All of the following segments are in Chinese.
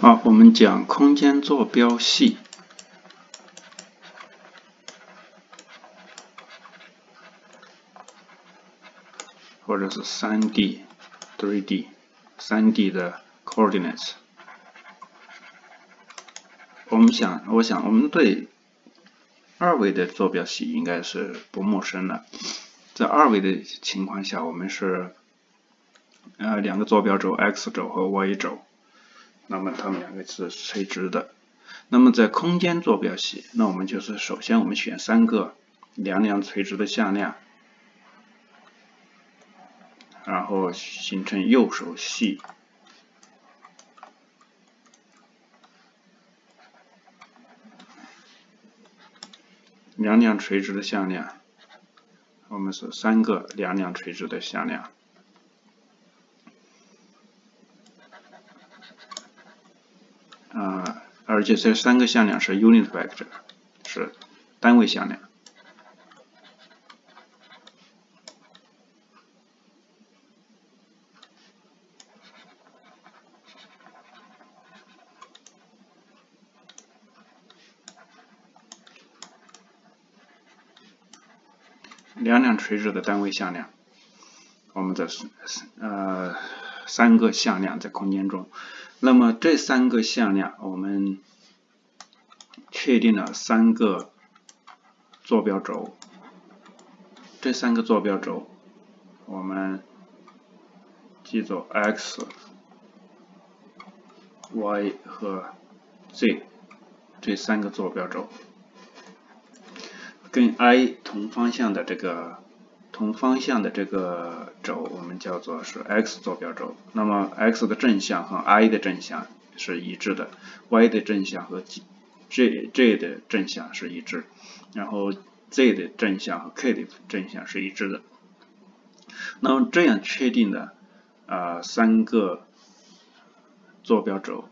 好，我们讲空间坐标系，或者是三 D、3D、三 D 的 coordinates。我们想，我想我们对二维的坐标系应该是不陌生的。在二维的情况下，我们是呃两个坐标轴 x 轴和 y 轴。那么它们两个是垂直的。那么在空间坐标系，那我们就是首先我们选三个两两垂直的向量，然后形成右手系，两两垂直的向量，我们是三个两两垂直的向量。啊，而且这三个向量是 unit vector，是单位向量。两两垂直的单位向量，我们的呃三个向量在空间中。那么这三个向量，我们确定了三个坐标轴。这三个坐标轴，我们记作 x、y 和 z 这三个坐标轴，跟 i 同方向的这个。同方向的这个轴，我们叫做是 x 坐标轴。那么 x 的正向和 i 的正向是一致的，y 的正向和 j j 的正向是一致，然后 z 的正向和 k 的正向是一致的。那么这样确定的啊三个坐标轴。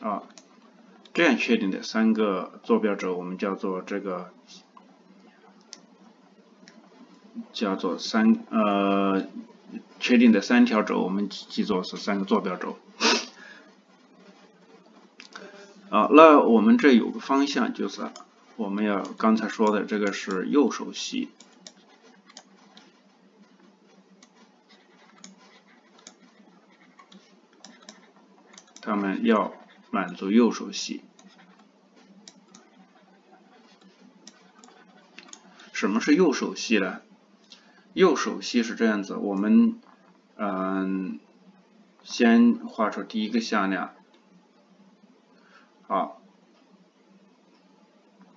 啊，这样确定的三个坐标轴，我们叫做这个叫做三呃确定的三条轴，我们记作是三个坐标轴。啊，那我们这有个方向，就是我们要刚才说的这个是右手系，他们要。满足右手系。什么是右手系呢？右手系是这样子，我们嗯，先画出第一个向量，好，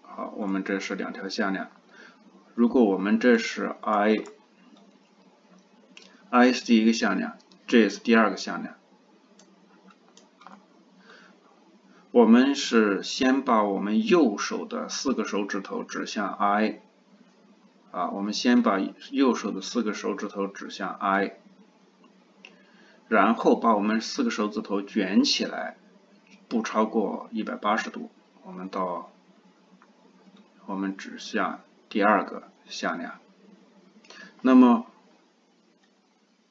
好，我们这是两条向量。如果我们这是 i，i 是第一个向量，j 是第二个向量。我们是先把我们右手的四个手指头指向 I，啊，我们先把右手的四个手指头指向 I，然后把我们四个手指头卷起来，不超过一百八十度，我们到我们指向第二个向量，那么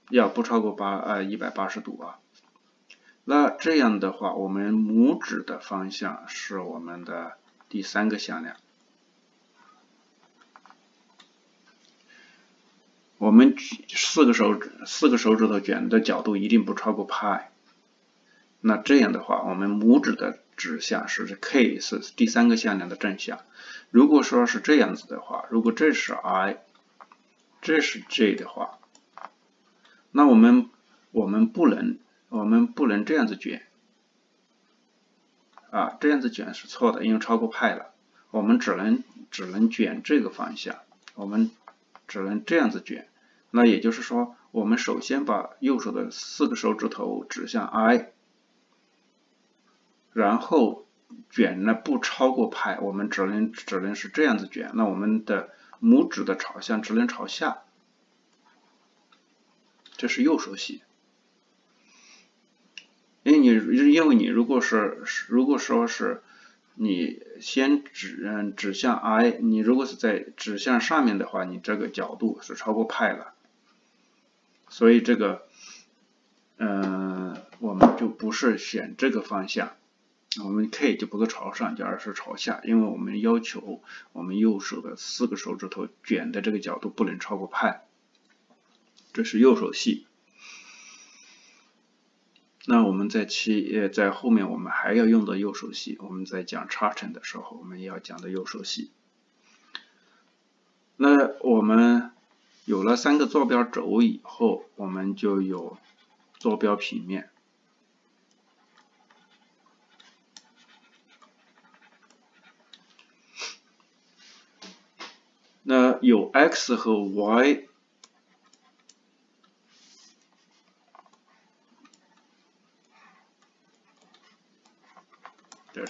要不超过八呃一百八十度啊。那这样的话，我们拇指的方向是我们的第三个向量。我们四个手指四个手指头卷的角度一定不超过派。那这样的话，我们拇指的指向是 k 是第三个向量的正向。如果说是这样子的话，如果这是 i，这是 j 的话，那我们我们不能。我们不能这样子卷，啊，这样子卷是错的，因为超过派了。我们只能只能卷这个方向，我们只能这样子卷。那也就是说，我们首先把右手的四个手指头指向 I，然后卷呢不超过派，我们只能只能是这样子卷。那我们的拇指的朝向只能朝下，这是右手系。因为你因为你如果是如果说是你先指嗯指向 i，你如果是在指向上面的话，你这个角度是超过派了，所以这个嗯我们就不是选这个方向，我们 k 就不是朝上，就而是朝下，因为我们要求我们右手的四个手指头卷的这个角度不能超过派，这是右手系。那我们在期呃在后面我们还要用到右手系，我们在讲差乘的时候，我们要讲的右手系。那我们有了三个坐标轴以后，我们就有坐标平面。那有 x 和 y。这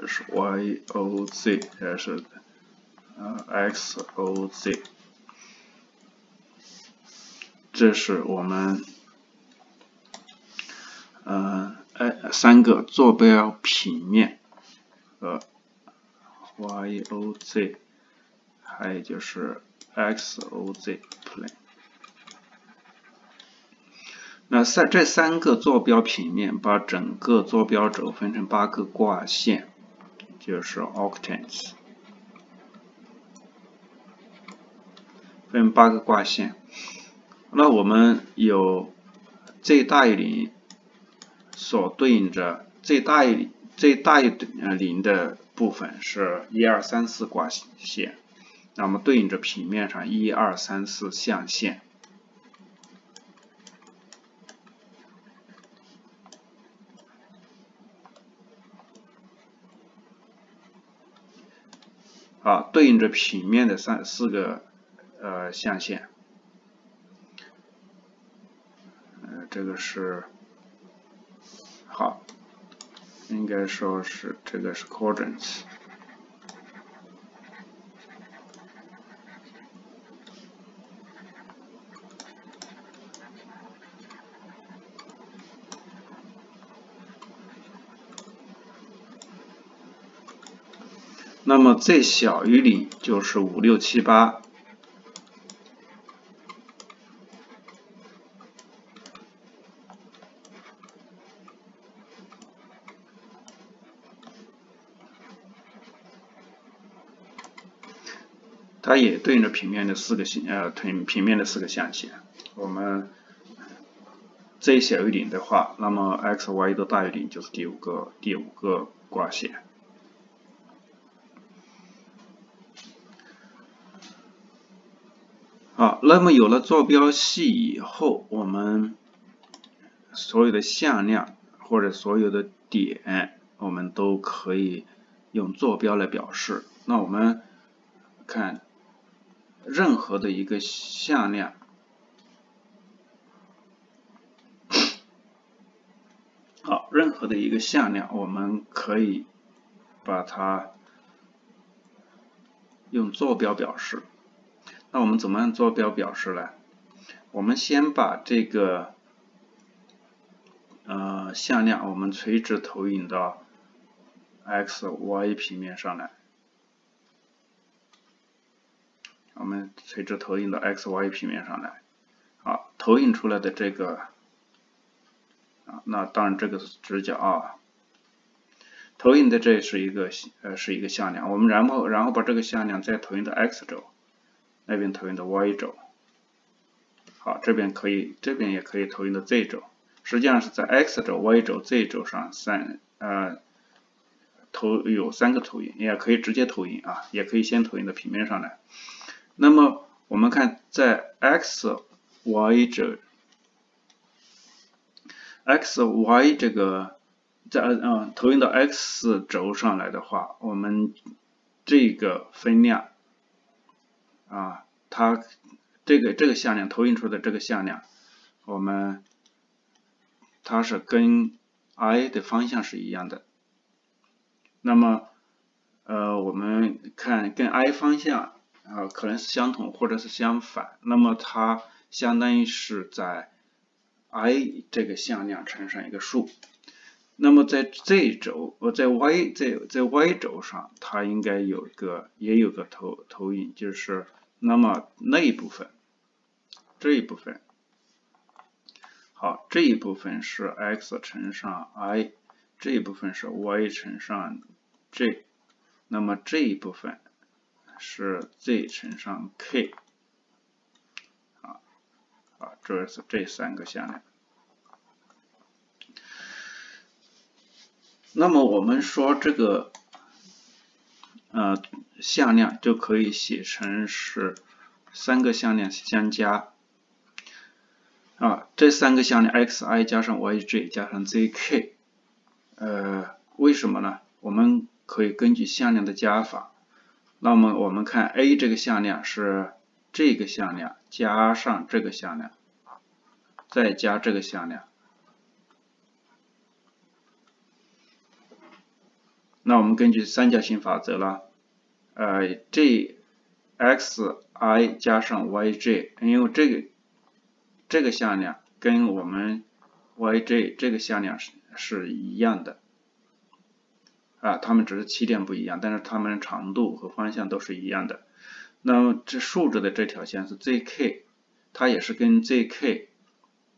这是 y o z，这是呃 x o z，这是我们呃哎三个坐标平面呃 y o z，还有就是 x o z plane。那三这三个坐标平面把整个坐标轴分成八个挂线。就是 octants，分八个挂线。那我们有最大于零所对应着最大于最大于零的部分是一二三四挂线，那么对应着平面上一二三四象限。啊，对应着平面的三四个呃象限，呃，这个是好，应该说是这个是 coordinates。那么最小于零就是五六七八，它也对应着平面的四个形呃平平面的四个象限。我们最小于零的话，那么 x y 都大于零就是第五个第五个挂线。好，那么有了坐标系以后，我们所有的向量或者所有的点，我们都可以用坐标来表示。那我们看任何的一个向量，好，任何的一个向量，我们可以把它用坐标表示。那我们怎么样坐标表示呢？我们先把这个呃向量我们垂直投影到 x y 平面上来，我们垂直投影到 x y 平面上来，好，投影出来的这个啊，那当然这个是直角啊，投影的这是一个呃是一个向量，我们然后然后把这个向量再投影到 x 轴。那边投影的 y 轴，好，这边可以，这边也可以投影的 z 轴，实际上是在 x 轴、y 轴、z 轴上三呃投有三个投影，也可以直接投影啊，也可以先投影到平面上来。那么我们看在 x y 轴，x y 这个在嗯投影到 x 轴上来的话，我们这个分量啊，它这个这个向量投影出的这个向量，我们它是跟 i 的方向是一样的。那么呃，我们看跟 i 方向啊，可能是相同或者是相反，那么它相当于是在 i 这个向量乘上一个数。那么在 z 轴，呃，在 y 在在 y 轴上，它应该有个也有个投投影，就是那么那一部分，这一部分，好，这一部分是 x 乘上 i，这一部分是 y 乘上 j，那么这一部分是 z 乘上 k，啊啊，这是这三个向量。那么我们说这个呃向量就可以写成是三个向量相加啊，这三个向量 xi 加上 yj 加上 zk，呃，为什么呢？我们可以根据向量的加法，那么我们看 a 这个向量是这个向量加上这个向量，再加这个向量。那我们根据三角形法则了，呃，g x i 加上 y j，因为这个这个向量跟我们 y j 这个向量是是一样的，啊，它们只是起点不一样，但是它们长度和方向都是一样的。那么这竖着的这条线是 z k，它也是跟 z k，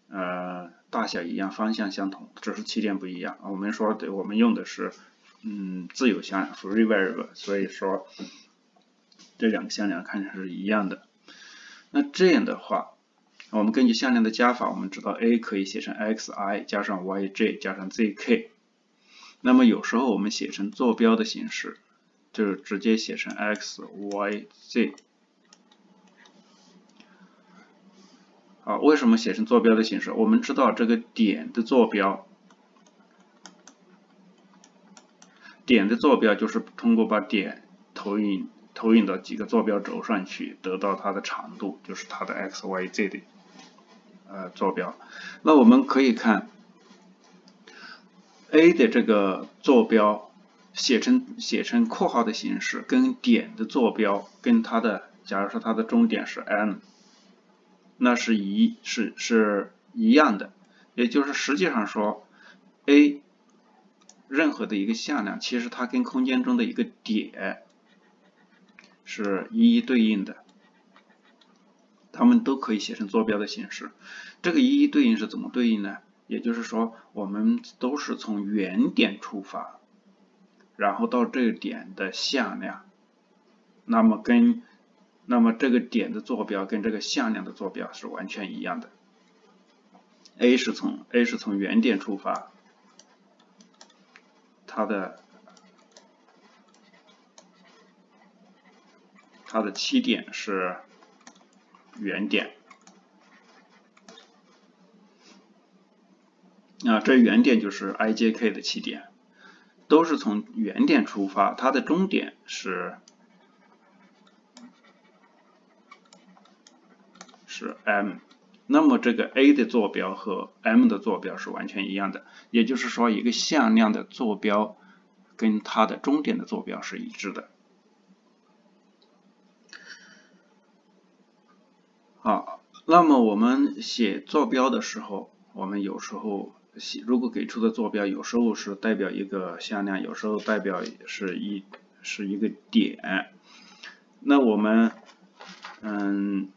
呃，大小一样，方向相同，只是起点不一样。我们说的，我们用的是。嗯，自由向量 （free variable），所以说这两个向量看起来是一样的。那这样的话，我们根据向量的加法，我们知道 a 可以写成 xi 加上 yj 加上 zk。那么有时候我们写成坐标的形式，就是直接写成 x y z。好，为什么写成坐标的形式？我们知道这个点的坐标。点的坐标就是通过把点投影投影到几个坐标轴上去，得到它的长度，就是它的 x y z 的呃坐标。那我们可以看 a 的这个坐标写成写成括号的形式，跟点的坐标跟它的，假如说它的终点是 M，那是一是是一样的，也就是实际上说 a。任何的一个向量，其实它跟空间中的一个点是一一对应的，它们都可以写成坐标的形式。这个一一对应是怎么对应呢？也就是说，我们都是从原点出发，然后到这个点的向量，那么跟那么这个点的坐标跟这个向量的坐标是完全一样的。A 是从 A 是从原点出发。它的它的起点是原点啊，这原点就是 i j k 的起点，都是从原点出发，它的终点是是 m。那么这个 a 的坐标和 m 的坐标是完全一样的，也就是说一个向量的坐标跟它的终点的坐标是一致的。好，那么我们写坐标的时候，我们有时候写如果给出的坐标有时候是代表一个向量，有时候代表是一是一个点，那我们嗯。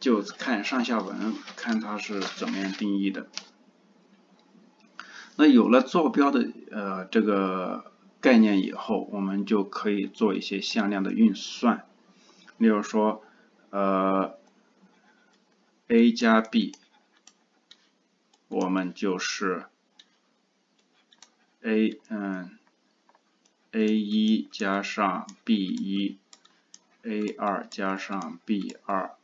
就看上下文，看它是怎么样定义的。那有了坐标的呃这个概念以后，我们就可以做一些向量的运算。例如说，呃，a 加 b，我们就是 a 嗯 a 一加上 b 一，a 二加上 b 二。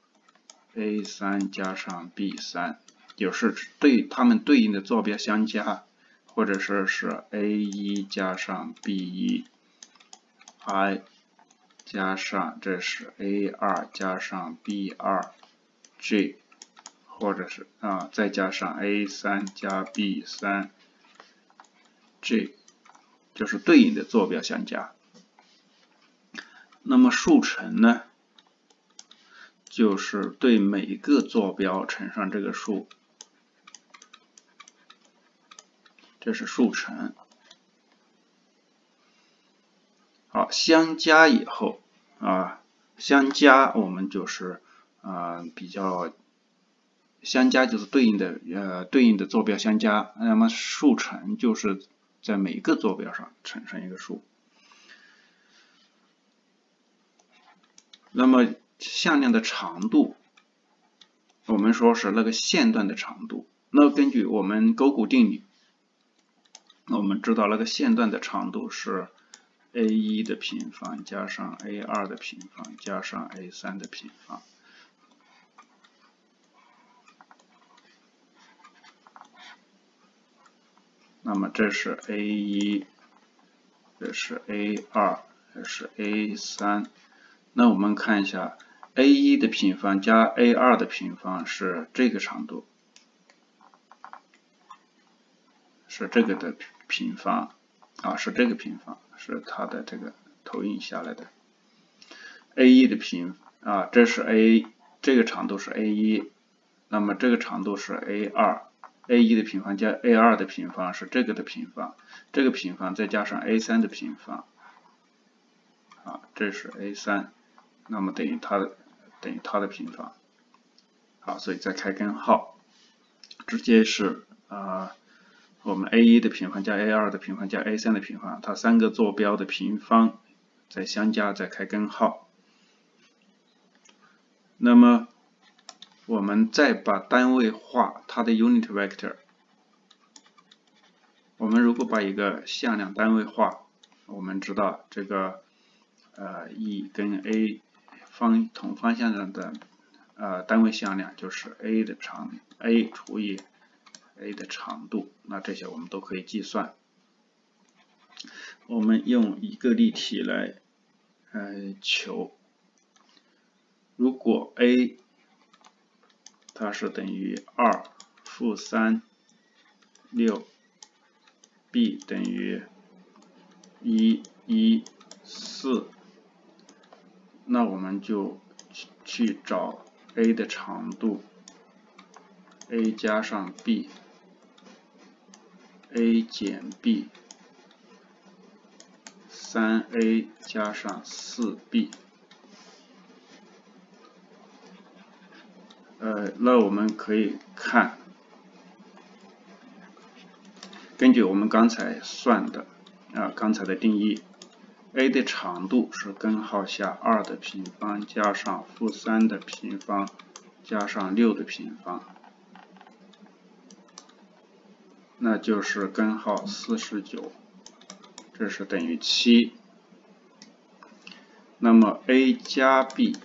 A 三加上 b 三，就是对它们对应的坐标相加，或者说是 a 一加上 b 一 i 加上这是 a 二加上 b 二 j，或者是啊再加上 a 三加 b 三 j，就是对应的坐标相加。那么数乘呢，就是对每个坐标乘上这个数。这是数乘，好，相加以后啊，相加我们就是啊比较相加就是对应的呃对应的坐标相加，那么数乘就是在每个坐标上乘上一个数。那么向量的长度，我们说是那个线段的长度，那根据我们勾股定理。那我们知道那个线段的长度是 a 一的平方加上 a 二的平方加上 a 三的平方。那么这是 a 一，这是 a 二，这是 a 三。那我们看一下 a 一的平方加 a 二的平方是这个长度，是这个的。平方啊，是这个平方，是它的这个投影下来的。a 一的平啊，这是 a 这个长度是 a 一，那么这个长度是 a 二，a 一的平方加 a 二的平方是这个的平方，这个平方再加上 a 三的平方，啊，这是 a 三，那么等于它的等于它的平方，好，所以再开根号，直接是啊。我们 a 一的平方加 a 二的平方加 a 三的平方，它三个坐标的平方再相加，再开根号。那么我们再把单位化它的 unit vector。我们如果把一个向量单位化，我们知道这个呃 e 跟 a 方同方向上的呃单位向量就是 a 的长 a 除以。a 的长度，那这些我们都可以计算。我们用一个例题来呃求，如果 a 它是等于二负三六，b 等于一一四，那我们就去去找 a 的长度，a 加上 b。a 减 b，三 a 加上四 b，呃，那我们可以看，根据我们刚才算的啊，刚才的定义，a 的长度是根号下二的平方加上负三的平方加上六的平方。那就是根号四十九，这是等于七。那么 a 加 b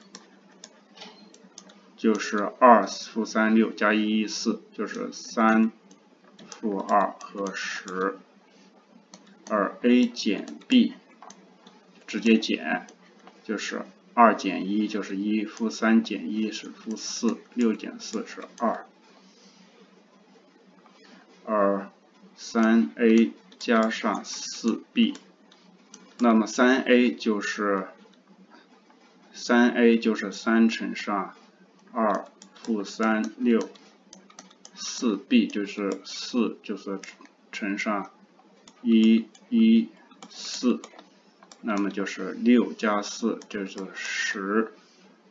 就是二负三六加一四，就是三负二和十。而 a 减 b 直接减，就是二减一就是一，负三减一是负四，六减四是二。而三 a 加上四 b，那么三 a 就是三 a 就是三乘上二负三六，四 b 就是四就是乘上一一四，那么就是六加四就是十，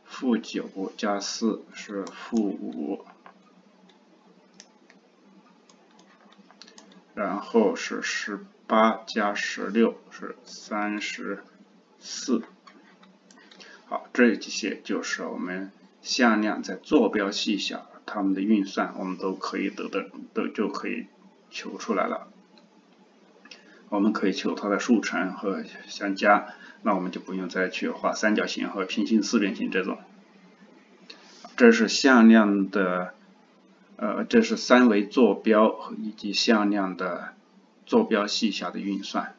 负九加四是负五。然后是十八加十六是三十四。好，这些就是我们向量在坐标系下它们的运算，我们都可以得的都就可以求出来了。我们可以求它的数乘和相加，那我们就不用再去画三角形和平行四边形这种。这是向量的。呃，这是三维坐标以及向量的坐标系下的运算。